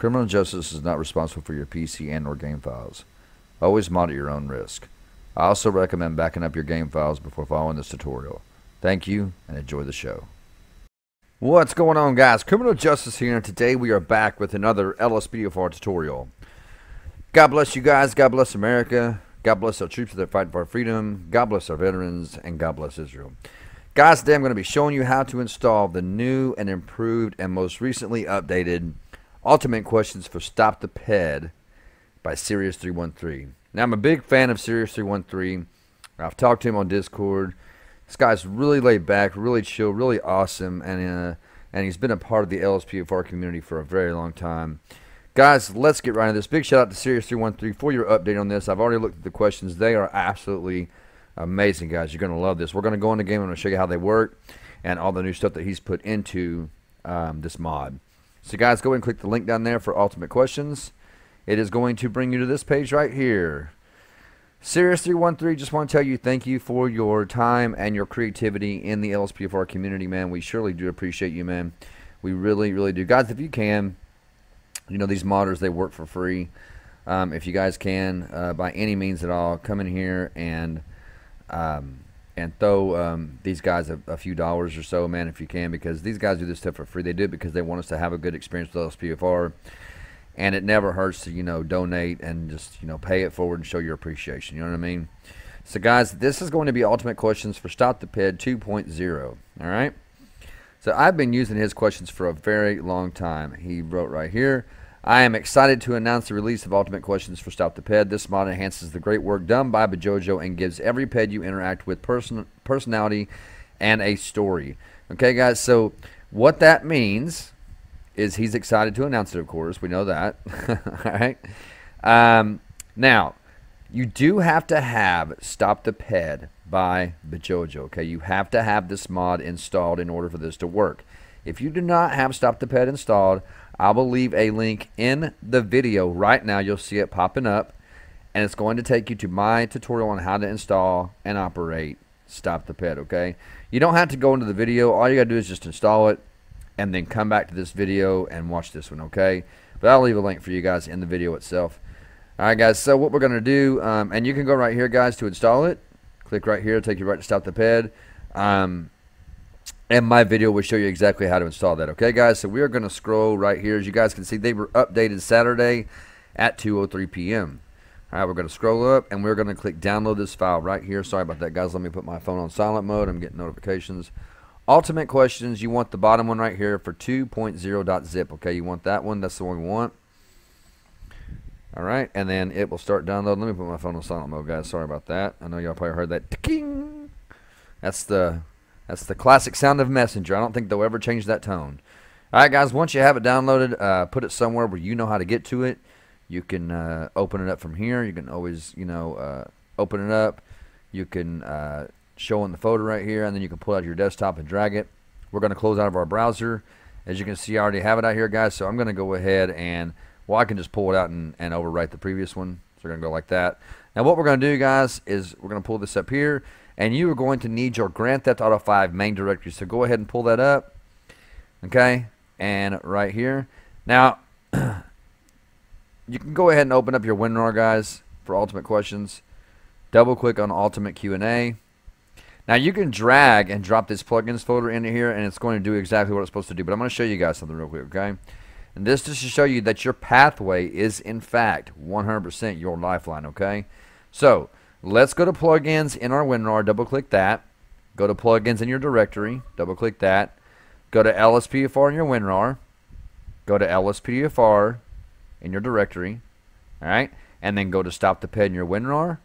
Criminal Justice is not responsible for your PC and or game files. Always mod at your own risk. I also recommend backing up your game files before following this tutorial. Thank you and enjoy the show. What's going on guys? Criminal Justice here and today we are back with another LSPDFR tutorial. God bless you guys, God bless America, God bless our troops that fight for our freedom, God bless our veterans, and God bless Israel. Guys, today I'm going to be showing you how to install the new and improved and most recently updated Ultimate Questions for Stop the PED by Serious313. Now, I'm a big fan of Serious313. I've talked to him on Discord. This guy's really laid back, really chill, really awesome, and uh, and he's been a part of the LSPFR community for a very long time. Guys, let's get right into this. Big shout out to Serious313 for your update on this. I've already looked at the questions. They are absolutely amazing, guys. You're going to love this. We're going to go in the game. I'm going to show you how they work and all the new stuff that he's put into um, this mod. So, guys, go ahead and click the link down there for Ultimate Questions. It is going to bring you to this page right here. Serious313, just want to tell you thank you for your time and your creativity in the LSPFR community, man. We surely do appreciate you, man. We really, really do. Guys, if you can, you know, these modders, they work for free. Um, if you guys can, uh, by any means at all, come in here and um, and throw um, these guys a, a, few dollars or so, man, if you can, because these guys do this stuff for free. They do it because they want us to have a good experience with LSPFR, and it never hurts to you know donate and just you know pay it forward and show your appreciation. You know what I mean? So, guys, this is going to be Ultimate Questions for Stop the PED 2.0. All right. So I've been using his questions for a very long time. He wrote right here. I am excited to announce the release of Ultimate Questions for Stop the Ped. This mod enhances the great work done by Bejoijo and gives every ped you interact with person personality and a story. Okay, guys, so what that means is he's excited to announce it, of course. We know that. All right. Um, now, you do have to have Stop the Ped by Bejoijo. Okay, you have to have this mod installed in order for this to work. If you do not have Stop the Ped installed, I will leave a link in the video right now. You'll see it popping up. And it's going to take you to my tutorial on how to install and operate Stop the Ped, okay? You don't have to go into the video. All you got to do is just install it and then come back to this video and watch this one, okay? But I'll leave a link for you guys in the video itself. Alright, guys, so what we're going to do, um, and you can go right here, guys, to install it. Click right here, take you right to Stop the Ped. Um, and my video will show you exactly how to install that. Okay, guys? So we are going to scroll right here. As you guys can see, they were updated Saturday at 2.03 p.m. All right, we're going to scroll up, and we're going to click download this file right here. Sorry about that, guys. Let me put my phone on silent mode. I'm getting notifications. Ultimate questions, you want the bottom one right here for 2.0.zip. Okay, you want that one. That's the one we want. All right, and then it will start downloading. Let me put my phone on silent mode, guys. Sorry about that. I know y'all probably heard that. That's the that's the classic sound of Messenger. I don't think they'll ever change that tone. All right, guys, once you have it downloaded, uh, put it somewhere where you know how to get to it. You can uh, open it up from here. You can always, you know, uh, open it up. You can uh, show in the folder right here, and then you can pull out your desktop and drag it. We're going to close out of our browser. As you can see, I already have it out here, guys, so I'm going to go ahead and, well, I can just pull it out and, and overwrite the previous one. So we're going to go like that. Now, what we're going to do, guys, is we're going to pull this up here and you are going to need your Grand Theft Auto 5 main directory. So go ahead and pull that up. Okay, and right here. Now, you can go ahead and open up your WinRAR, guys, for Ultimate Questions. Double click on Ultimate Q&A. Now, you can drag and drop this plugins folder into here, and it's going to do exactly what it's supposed to do. But I'm going to show you guys something real quick, okay? And this just to show you that your pathway is, in fact, 100% your lifeline, okay? So, Let's go to plugins in our WinRAR. Double click that. Go to plugins in your directory. Double click that. Go to LSPFR in your WinRAR. Go to LSPFR in your directory. All right. And then go to stop the ped in your WinRAR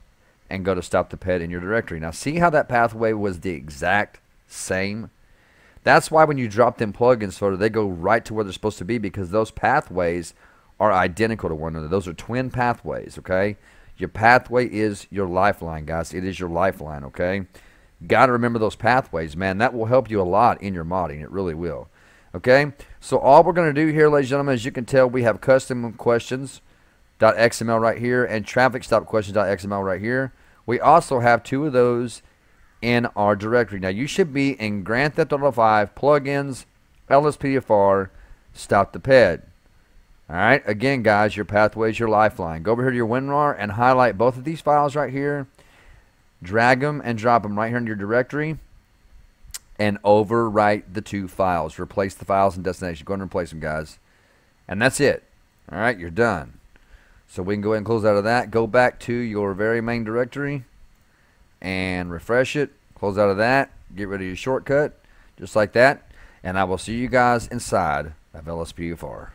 and go to stop the ped in your directory. Now see how that pathway was the exact same? That's why when you drop them plugins photo, they go right to where they're supposed to be because those pathways are identical to one another. Those are twin pathways, okay? Your pathway is your lifeline, guys. It is your lifeline, okay? Got to remember those pathways, man. That will help you a lot in your modding. It really will. Okay? So all we're going to do here, ladies and gentlemen, as you can tell, we have custom questions.xml right here and traffic stop questions.xml right here. We also have two of those in our directory. Now, you should be in Grand Theft Auto 5 plugins, LSPDFR, stop the ped. All right, again, guys, your pathway is your lifeline. Go over here to your WinRAR and highlight both of these files right here. Drag them and drop them right here in your directory and overwrite the two files. Replace the files and destination. Go ahead and replace them, guys. And that's it. All right, you're done. So we can go ahead and close out of that. Go back to your very main directory and refresh it. Close out of that. Get rid of your shortcut, just like that. And I will see you guys inside of LSPDFR.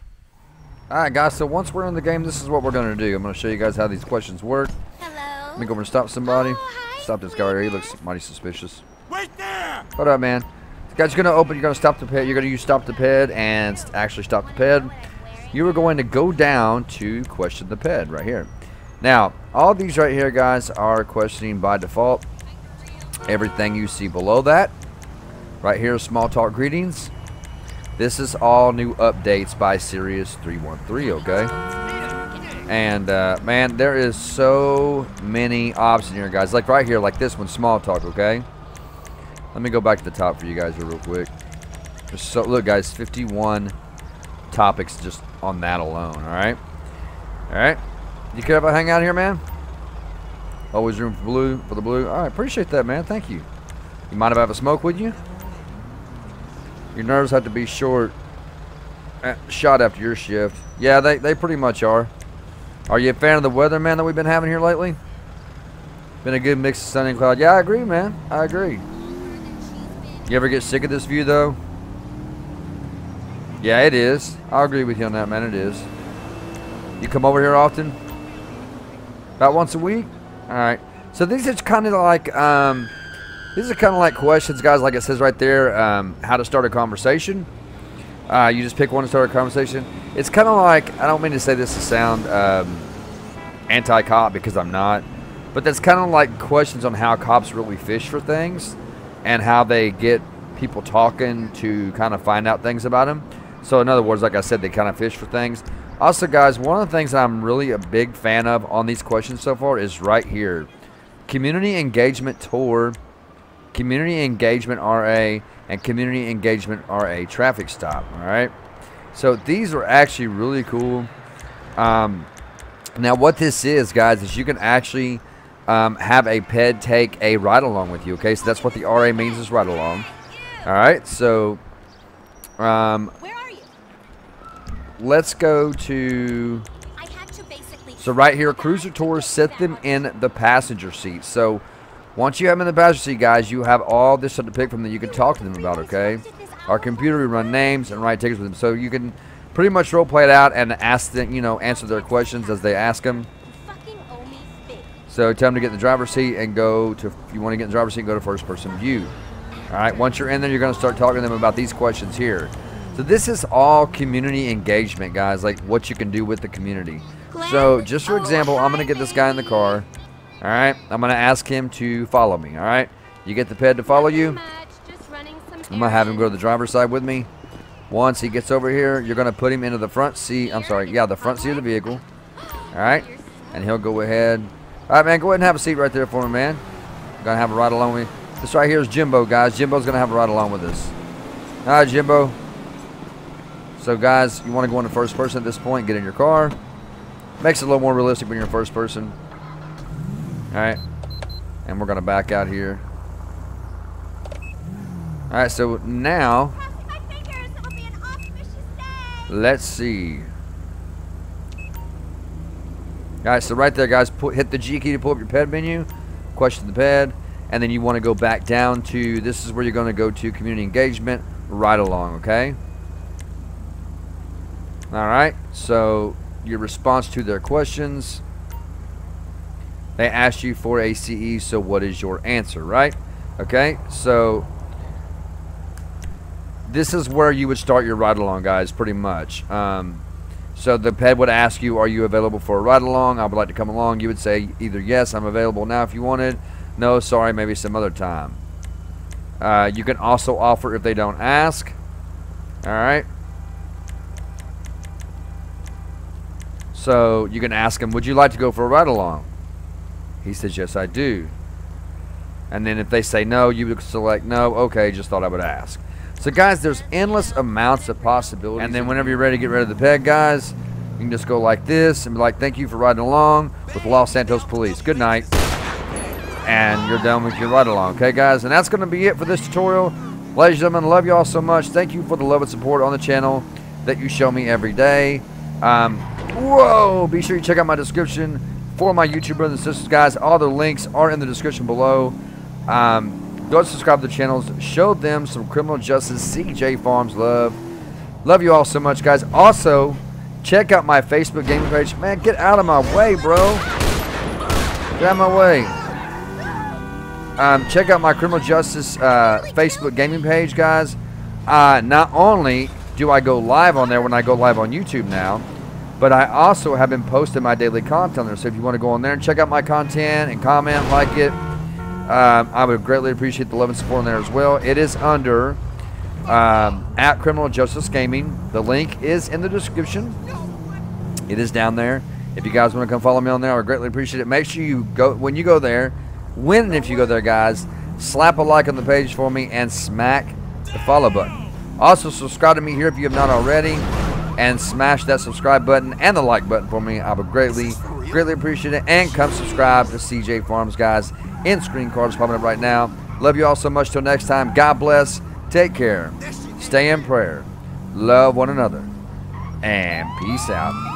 Alright guys, so once we're in the game, this is what we're going to do. I'm going to show you guys how these questions work. Hello. Let me go over and stop somebody. Oh, hi, stop this guy right here. He looks mighty suspicious. Wait there! Hold up, man. This guy's going to open. You're going to stop the ped. You're going to use stop the ped and s- actually stop the ped. You are going to go down to question the ped right here. Now, all these right here, guys, are questioning by default. Everything you see below that, right here, small talk greetings. This is all new updates by Serious 313, okay? And, uh, man, there is so many options here, guys. Like right here, like this one, small talk, okay? Let me go back to the top for you guys real quick. So, look, guys, 51 topics just on that alone, all right? All right? You care about hanging out here, man? Always room for blue, for the blue. All right, appreciate that, man. Thank you. You mind if I have a smoke with you? Your nerves have to be short. Uh, shot after your shift. Yeah, they, they pretty much are. Are you a fan of the weather, man, that we've been having here lately? Been a good mix of sun and cloud. Yeah, I agree, man. I agree. You ever get sick of this view, though? Yeah, it is. I'll agree with you on that, man. It is. You come over here often? About once a week? All right. So these are kind of like um, these are kind of like questions, guys. Like it says right there, um, how to start a conversation. Uh, you just pick one to start a conversation. It's kind of like I don't mean to say this to sound um, anti-cop because I'm not, but that's kind of like questions on how cops really fish for things and how they get people talking to kind of find out things about them. So in other words, like I said, they kind of fish for things. Also, guys, one of the things I'm really a big fan of on these questions so far is right here. Community Engagement Tour, Community Engagement RA, and Community Engagement RA Traffic Stop, all right? So these are actually really cool. Um, now, what this is, guys, is you can actually um, have a PED take a ride along with you, okay? So that's what the RA means is ride along. All right, so um, Where are you? let's go to I had to basically. so right here cruiser tours set them in the passenger seat so once you have them in the passenger seat guys you have all this stuff to pick from that you can talk to them about okay? Our computer we run names and write tickets with them so you can pretty much role play it out and ask them you know answer their questions as they ask them so tell them to get in the driver's seat and go to if you want to get in the driver's seat go to first person view. All right once you're in there you're going to start talking to them about these questions here. So this is all community engagement guys like what you can do with the community. So just for example i'm going to get this guy in the car all right? I'm to ask him to follow me all right? You get the ped to follow you? I'm to have him go to the driver's side with me. Once he gets over here you're to put him into the front seat. I'm sorry yeah the front seat of the vehicle. All right? And he'll go ahead. All right man go ahead and have a seat right there for me man. Gonna have a ride along with me this right here is jimbo guys. Jimbo's gonna have a ride along with us. All right jimbo. So guys you want to go into first person at this point? Get in your car. Makes it a little more realistic when you're in first person all right and we're gonna back out here all right so now fingers. It will be an auspicious day. Let's see. Guys, so right there, guys, put, hit the G key to pull up your ped menu, question the ped, and then you want to go back down to this is where you're going to go to community engagement, right along, okay? All right, so your response to their questions. They asked you for a CE, so what is your answer, right? Okay, so this is where you would start your ride along, guys, pretty much. Um, so the ped would ask you, "Are you available for a ride along? I would like to come along." You would say either yes, I'm available now if you wanted. No, sorry, maybe some other time. Uh, you can also offer if they don't ask. All right. So you can ask them, "Would you like to go for a ride along?" He says, "Yes, I do." And then if they say no, you would select no. Okay, just thought I would ask. So guys, there's endless amounts of possibilities. And then whenever you're ready to get rid of the ped, guys, You can just go like this and be like, thank you for riding along with Los Santos Police. Good night. And you're done with your ride along. Okay, guys? And that's going to be it for this tutorial. Ladies and gentlemen, love you all so much. Thank you for the love and support on the channel that you show me every day. Um, whoa! Be sure you check out my description for my YouTube brothers and sisters, guys. All the links are in the description below. Um, go subscribe to the channels. Show them some criminal justice CJ Farms love. Love you all so much, guys. Also, check out my Facebook gaming page. Man, get out of my way, bro. Get out of my way. Um, check out my criminal justice uh, Facebook gaming page, guys. Uh, not only do I go live on there when I go live on YouTube now, but I also have been posting my daily content there. So if you want to go on there and check out my content and comment, like it, um, I would greatly appreciate the love and support on there as well. It is under um, at Criminal Justice Gaming. The link is in the description. It is down there. If you guys want to come follow me on there, I would greatly appreciate it. Make sure you go when you go there. When if you go there, guys, slap a like on the page for me and smack the follow button. Also, subscribe to me here if you have not already, and smash that subscribe button and the like button for me. I would greatly, greatly appreciate it. And come subscribe to CJ Farms, guys. In screen cards popping up right now. Love you all so much. Till next time, God bless. Take care. Stay in prayer. Love one another. And peace out.